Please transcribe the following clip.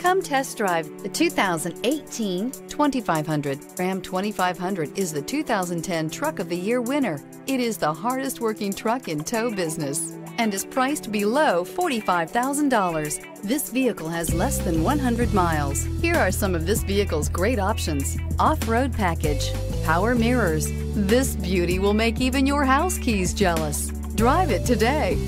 Come test drive the 2018 2500. Ram 2500 is the 2010 Truck of the Year winner. It is the hardest working truck in tow business and is priced below $45,000. This vehicle has less than 100 miles. Here are some of this vehicle's great options. Off-road package, power mirrors. This beauty will make even your house keys jealous. Drive it today.